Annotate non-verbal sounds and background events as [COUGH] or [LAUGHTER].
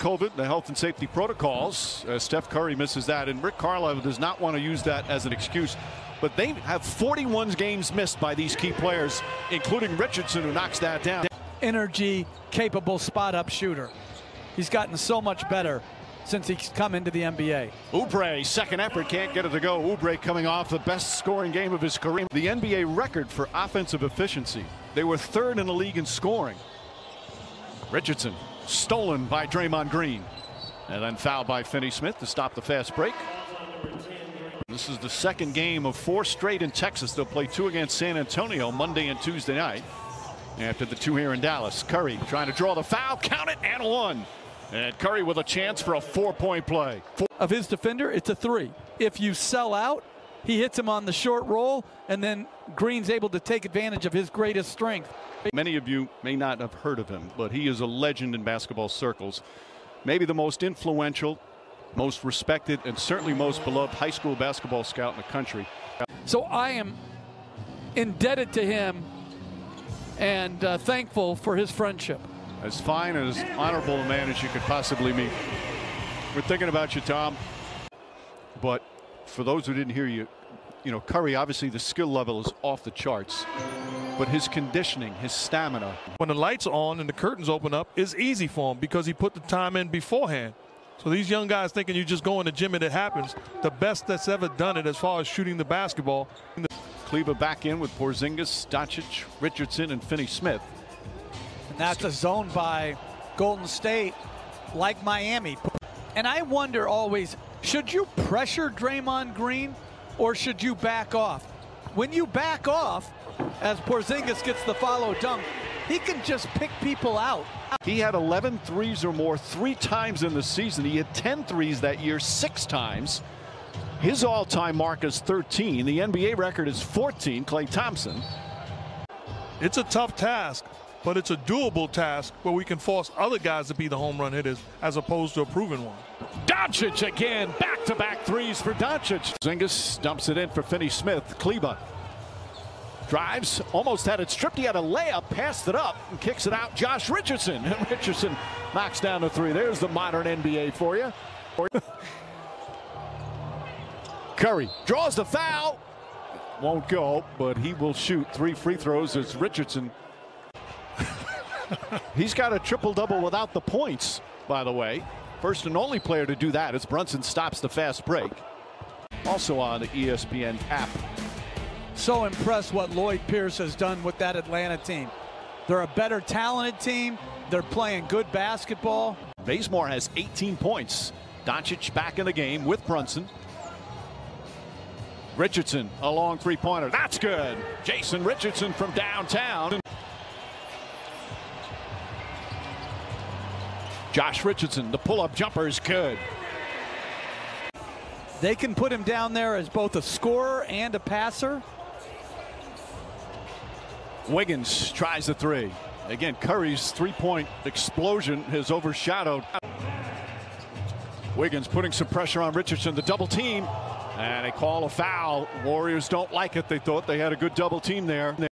COVID, the health and safety protocols. Uh, Steph Curry misses that, and Rick Carlisle does not want to use that as an excuse. But they have 41 games missed by these key players, including Richardson, who knocks that down. Energy capable spot up shooter. He's gotten so much better since he's come into the NBA. Oubre, second effort, can't get it to go. Oubre coming off the best scoring game of his career. The NBA record for offensive efficiency. They were third in the league in scoring. Richardson stolen by Draymond Green. And then fouled by Finney Smith to stop the fast break. This is the second game of four straight in Texas. They'll play two against San Antonio Monday and Tuesday night. After the two here in Dallas. Curry trying to draw the foul, count it, and one. And Curry with a chance for a four-point play. Of his defender, it's a three. If you sell out, he hits him on the short roll, and then Green's able to take advantage of his greatest strength. Many of you may not have heard of him, but he is a legend in basketball circles. Maybe the most influential, most respected, and certainly most beloved high school basketball scout in the country. So I am indebted to him and uh, thankful for his friendship. As fine and as honorable a man as you could possibly meet. We're thinking about you, Tom. But for those who didn't hear you, you know, Curry, obviously the skill level is off the charts but his conditioning, his stamina. When the lights on and the curtains open up, is easy for him because he put the time in beforehand. So these young guys thinking you just go in the gym and it happens. The best that's ever done it as far as shooting the basketball. Kleber back in with Porzingis, Doncic, Richardson, and Finney Smith. And that's a zone by Golden State, like Miami. And I wonder always, should you pressure Draymond Green or should you back off? When you back off, as Porzingis gets the follow dunk, he can just pick people out. He had 11 threes or more three times in the season. He had 10 threes that year six times. His all-time mark is 13. The NBA record is 14. Klay Thompson. It's a tough task, but it's a doable task where we can force other guys to be the home run hitters as opposed to a proven one. Doncic again, back-to-back threes for Doncic. Zingis dumps it in for Finney Smith. Kleber drives, almost had it stripped. He had a layup, passed it up, and kicks it out. Josh Richardson. And [LAUGHS] Richardson knocks down the three. There's the modern NBA for you. [LAUGHS] Curry draws the foul. Won't go, but he will shoot three free throws as Richardson. He's got a triple double without the points, by the way. First and only player to do that as Brunson stops the fast break. Also on the ESPN app so impressed what Lloyd Pierce has done with that Atlanta team. They're a better talented team. They're playing good basketball. Bazemore has 18 points. Doncic back in the game with Brunson. Richardson, a long three-pointer. That's good. Jason Richardson from downtown. Josh Richardson, the pull-up jumper is good. They can put him down there as both a scorer and a passer. Wiggins tries the three. Again, Curry's three-point explosion has overshadowed. Wiggins putting some pressure on Richardson, the double team, and they call a foul. Warriors don't like it. They thought they had a good double team there.